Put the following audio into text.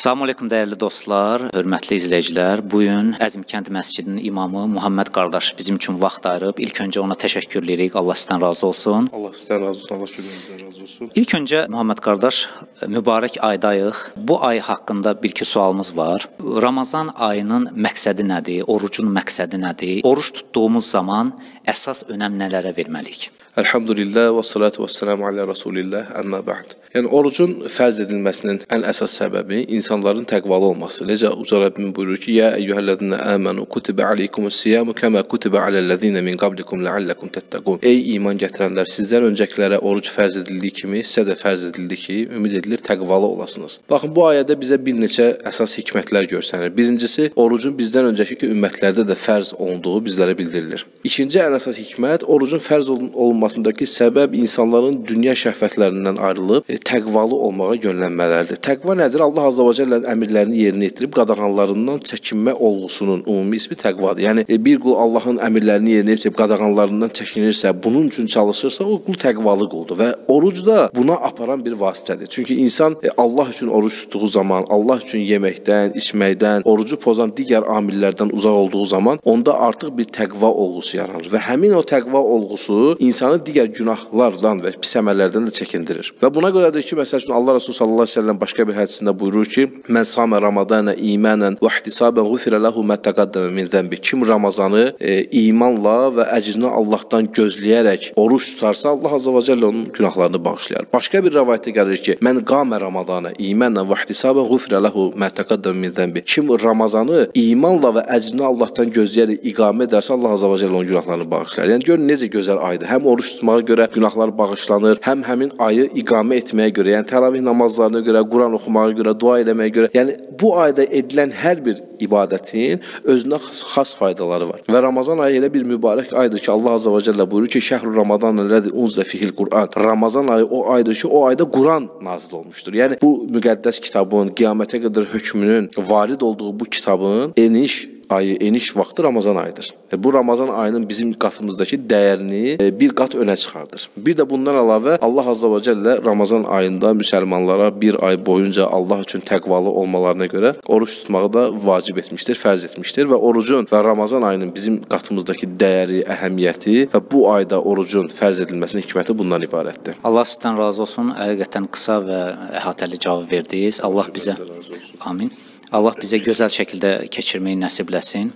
Salam aleyküm dəyərli dostlar, hörmətli izləyicilər. Bu gün Əzim kənd məscidinin imamı Muhammed qardaş bizim üçün vaxt ayırıb. İlk öncə ona təşəkkür edirik. Allah sizdən razı olsun. Allah sizdən razı olsun, Allah şükürünüzdən razı olsun. İlk öncə Muhammed qardaş, mübarək aydayıq. Bu ay haqqında bir-iki sualımız var. Ramazan ayının məqsədi nədir? Orucun məqsədi nədir? Oruç tutduğumuz zaman əsas önəm nələrə verməliyik? Elhamdülillah və salatu və selamu alə Rasulillah, əmmə ba'd. Yəni orucun fərz edilməsinin ən əsas səbəbi insanların təqvalı olması. Necə Uca Rəbbim buyurur ki: "Ya eyyuhellezine amanu kutiba aleykumus-siyamu kema kutiba alellezine min qablikum la'allakum tattaqun." Ey iman gətirənlər, sizdən öncəkilərə oruc fərz edildiyi kimi sizə də fərz edildi ki, ümid edilir təqvalı olasınız. Baxın bu ayədə bizə bir neçə əsas hikmətlər göstərir. Birincisi, orucun bizdən öncəki ümmətlərdə də fərz olunduğu bizlərə bildirilir. İkinci ən əsas hikmət orucun fərz olunmasındakı səbəb insanların dünya şəhvətlərindən ayrılıb e, təqvalı olmağa yönlənmələridir. Təqva nədir? Allah Azza və Cəllənin əmrlərini yerinə yetirib qadağanlarından çəkinmə olğusunun ümumi ismi təqvadır. Yəni e, bir qul Allahın əmrlərini yerinə yetirib qadağanlarından çəkinirsə, bunun üçün çalışırsa, o qul təqvalı quldur və oruc da buna aparan bir vasitədir. Çünki insan e, Allah üçün oruc tutduğu zaman, Allah üçün yeməkdən, içməkdən, orucu pozan digər amillərdən uzaq olduğu zaman onda artıq bir təqva olğusu yaranır və həmin o təqva olğusu insanı digər günahlardan və pis əməllərdən də çəkindirir. Və buna görə görədir ki, məsəl üçün Allah Resulü sallallahu əleyhi və səlləm başqa bir hədisində buyurur ki: "Mən samə Ramadana imanan və ihtisaban ğufira lahu ma taqaddama min zənbi." Kim Ramazanı e, imanla və əcrini Allahdan gözləyərək oruç tutarsa, Allah azza və cəllə onun günahlarını bağışlayar. Başqa bir rivayətdə gəlir ki: "Mən qamə Ramadana imanan və ihtisaban ğufira lahu ma taqaddama min zənbi." Kim Ramazanı imanla və əcrini Allahdan gözləyərək iqamə edərsə, Allah azza və cəllə onun günahlarını bağışlayar. Yəni görün necə gözəl aydır. Həm oruç tutmağa görə günahlar bağışlanır, həm həmin ayı iqamə etməyə görə, yəni təravih namazlarına görə, Quran oxumağa görə, dua eləməyə görə, yəni bu ayda edilən hər bir ibadətin özünə xas faydaları var. Və Ramazan ayı elə bir mübarək aydır ki, Allah azza və cəllə buyurur ki, "Şəhrü Ramazan əlləzi unzə fihil Quran." Ramazan ayı o aydır ki, o ayda Quran nazil olmuşdur. Yəni bu müqəddəs kitabın qiyamətə qədər hökmünün varid olduğu bu kitabın eniş ayı, eniş vaxtı Ramazan ayıdır. E, bu Ramazan ayının bizim qatımızdakı dəyərini e, bir qat önə çıxardır. Bir də bundan əlavə Allah Azza və Cəllə Ramazan ayında müsəlmanlara bir ay boyunca Allah üçün təqvalı olmalarına görə oruç tutmağı da vacib etmişdir, fərz etmişdir və orucun və Ramazan ayının bizim qatımızdakı dəyəri, əhəmiyyəti və bu ayda orucun fərz edilməsinin hikməti bundan ibarətdir. Allah sizdən razı olsun. Həqiqətən qısa və əhatəli cavab verdiniz. Allah bizə Amin. Allah bizə gözəl şəkildə keçirməyi nəsibləsin.